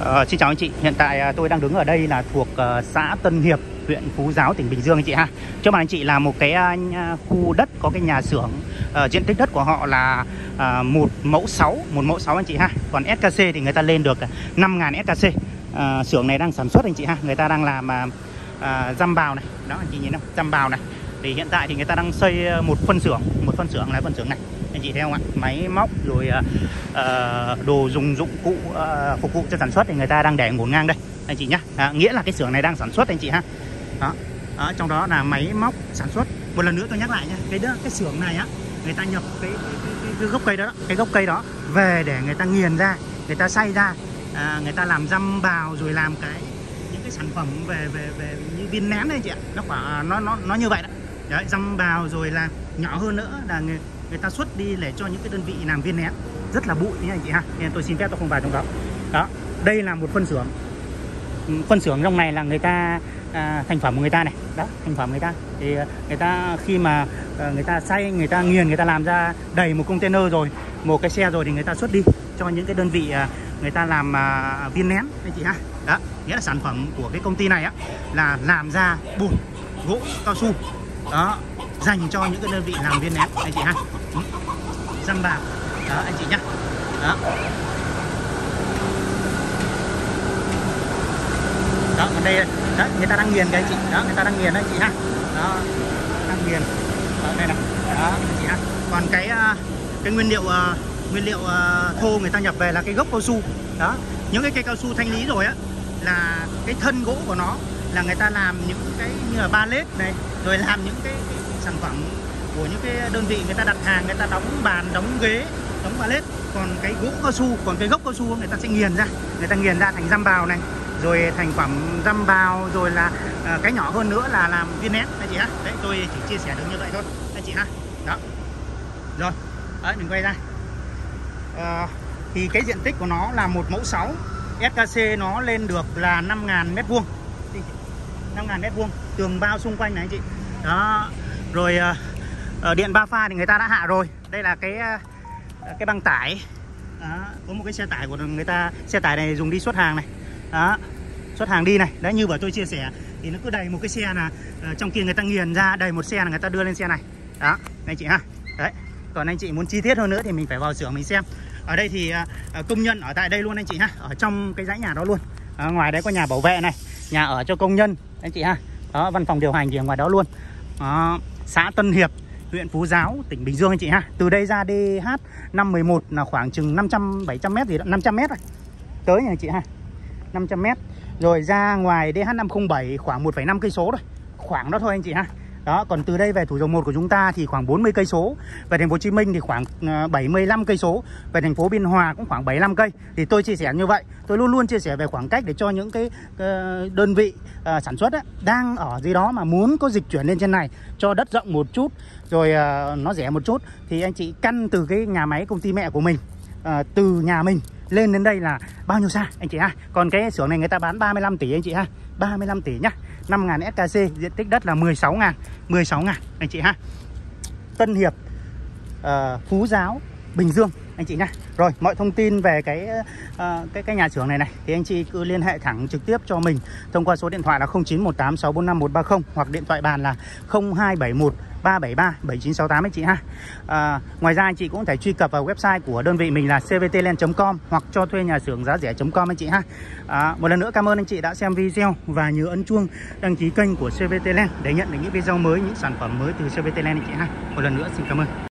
Ờ, xin chào anh chị, hiện tại à, tôi đang đứng ở đây là thuộc ờ, xã Tân Hiệp, huyện Phú Giáo, tỉnh Bình Dương anh chị ha. Trước mặt anh chị là một cái à, à, khu đất có cái nhà xưởng, uh, diện tích đất của họ là uh, một mẫu 6, một mẫu 6 anh chị ha. Còn SKC thì người ta lên được 5.000 SKC. Uh, xưởng này đang sản xuất anh chị ha, người ta đang làm uh, dăm bào này, đó anh chị nhìn không, dăm bào này. Thì hiện tại thì người ta đang xây ờ, một phân xưởng, một phân xưởng là phân xưởng này anh chị thấy không ạ? Máy móc rồi uh, đồ dùng dụng cụ uh, phục vụ cho sản xuất thì người ta đang để ngổn ngang đây. Anh chị nhá. À, nghĩa là cái xưởng này đang sản xuất anh chị ha. Đó. đó trong đó là máy móc sản xuất. Một lần nữa tôi nhắc lại nhá cái đó, cái xưởng này á người ta nhập cái, cái, cái, cái, gốc cây đó cái gốc cây đó về để người ta nghiền ra người ta xay ra. À, người ta làm răm bào rồi làm cái những cái sản phẩm về về về như viên nén đấy chị ạ. Nó khoảng à, nó nó nó như vậy đó. Đấy răm bào rồi là nhỏ hơn nữa là người, người ta xuất đi để cho những cái đơn vị làm viên nén. Rất là bụi nha anh chị ha. Nên tôi xin phép tôi không vào trong đó. Đó đây là một phân xưởng. Ừ, phân xưởng trong này là người ta à, thành phẩm của người ta này. Đó thành phẩm người ta. Thì à, người ta khi mà à, người ta xay người ta nghiền người ta làm ra đầy một container rồi một cái xe rồi thì người ta xuất đi cho những cái đơn vị à, người ta làm à, viên nén anh chị ha. Đó nghĩa là sản phẩm của cái công ty này á là làm ra bùn gỗ cao su. Đó dành cho những cái đơn vị làm viên nén anh chị ha dăm răm bạc đó anh chị nhá. Đó. Đó còn đây đó, người ta đang nghiền cái anh chị. Đó người ta đang nghiền đấy anh chị ha đó đang nghiền. Ở đây này. Đó anh chị ha còn cái ờ, cái nguyên liệu ờ, nguyên liệu ờ, thô người ta nhập về là cái gốc cao su. Đó những cái cây cao su thanh lý rồi á là cái thân gỗ của nó là người ta làm những cái như là ba lết này rồi làm những cái, cái sản phẩm của những cái đơn vị người ta đặt hàng người ta đóng bàn đóng ghế đóng pallet. Còn cái gỗ cao su còn cái gốc cao su người ta sẽ nghiền ra người ta nghiền ra thành răm bào này rồi thành phẩm răm bào rồi là à, cái nhỏ hơn nữa là làm viên nén. Anh chị ha đấy tôi chỉ chia sẻ được như vậy thôi. Anh chị ha đó. Rồi. Đấy mình quay ra. Ờ, thì cái diện tích của nó là một mẫu 6 SKC nó lên được là 5.000 mét vuông. 5.000 mét vuông. Tường bao xung quanh này anh chị. Đó. Rồi ờ, điện ba pha thì người ta đã hạ rồi. Đây là cái ờ, cái băng tải. Đó, có một cái xe tải của người ta. Xe tải này dùng đi xuất hàng này. Đó xuất hàng đi này. Đấy như vừa tôi chia sẻ thì nó cứ đầy một cái xe là ờ, trong kia người ta nghiền ra đầy một xe là người ta đưa lên xe này. Đó anh chị ha. Đấy còn anh chị muốn chi tiết hơn nữa thì mình phải vào xưởng mình xem. Ở đây thì ờ, công nhân ở tại đây luôn anh chị ha. Ở trong cái dãy nhà đó luôn. À, ngoài đấy có nhà bảo vệ này nhà ở cho công nhân anh chị ha. Đó văn phòng điều hành thì ở ngoài đó luôn. Đó, xã Tân Hiệp huyện Phú Giáo tỉnh Bình Dương anh chị ha. Từ đây ra DH 511 là khoảng chừng 500 700 m gì đó 500 m rồi. Tới nhà anh chị ha 500 m. rồi ra ngoài DH507 khoảng 1,5 cây số rồi khoảng đó thôi anh chị ha đó còn từ đây về thủ dầu một của chúng ta thì khoảng 40 cây số. Về thành phố Hồ Chí Minh thì khoảng ờ, 75 cây số. Về thành phố Biên Hòa cũng khoảng 75 cây. Thì tôi chia sẻ như vậy. Tôi luôn luôn chia sẻ về khoảng cách để cho những cái ờ, đơn vị ờ, sản xuất ấy, đang ở dưới đó mà muốn có dịch chuyển lên trên này cho đất rộng một chút rồi nó rẻ một chút thì anh chị căn từ cái nhà máy công ty mẹ của mình từ nhà mình lên đến đây là bao nhiêu xa anh chị ha? Còn cái xưởng này người ta bán 35 tỷ anh chị ha? 35 tỷ nhá. 5.000 SKC diện tích đất là 16.000 16.000 anh chị ha. Tân Hiệp uh, Phú Giáo Bình Dương. Anh chị nhá. Rồi mọi thông tin về cái uh, cái cái nhà xưởng này này thì anh chị cứ liên hệ thẳng trực tiếp cho mình thông qua số điện thoại là 0918645130 hoặc điện thoại bàn là 0271 373 7968 anh chị ha. À, ngoài ra anh chị cũng có thể truy cập vào website của đơn vị mình là cvtland.com hoặc cho thuê nhà xưởng giá rẻ.com anh chị ha. À, một lần nữa cảm ơn anh chị đã xem video và nhớ ấn chuông đăng ký kênh của CVT để nhận được những video mới những sản phẩm mới từ CVT anh chị ha. Một lần nữa xin cảm ơn.